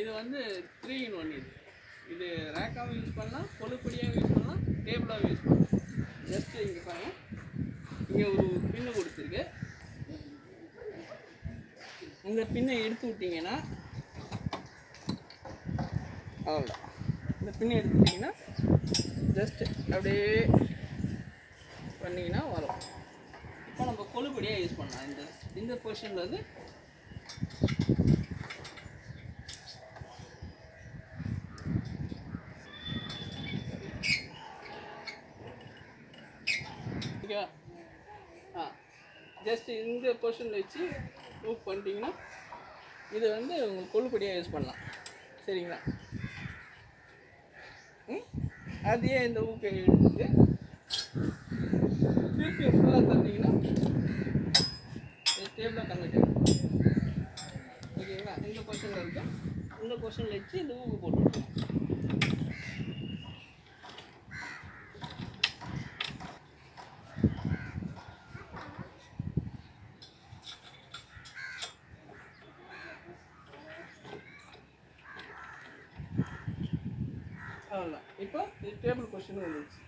இது வந்து three in one இது. இது ரேக்காகவும் யூஸ் பண்ணலாம் கொழுப்படியாகவும் யூஸ் பண்ணலாம் டேபிளாகவும் யூஸ் பண்ணலாம். ஜஸ்ட்டு இங்கே பாருங்கள் இங்கே ஒரு பின்னு கொடுத்துருக்கு. இந்த பின்னை எடுத்து விட்டிங்கன்னா அவ்வளோதான் இந்த பின்னை எடுத்து விட்டிங்கன்னா ஜஸ்ட்டு அப்படியே பண்ணிங்கன்னா வரும். இப்போ நம்ம கொழுப்படியாக யூஸ் பண்ணலாம். இந்த இந்த பொசிஷனில் வந்து ஓகேவா ஆ ஜஸ்ட் இந்த பொர்ஷனில் வச்சு மூவ் பண்ணிட்டீங்கன்னா இது வந்து உங்களுக்கு கொழுப்படியாக யூஸ் பண்ணலாம். சரிங்களா? ம்? அதையே இந்த ஊக்கை எடுத்துட்டு திருப்பி ஃபுல்லாக தந்தீங்கன்னா டேபிளாக கன்வெர்ட் ஓகேங்களா? இந்த கொஷனில் இருக்கு. இந்த கொஷனில் வச்சு இந்த ஊக்கு போட்டு அவ்வளோதான் இப்போ டேபிள் கொஸ்டின் வந்துச்சு.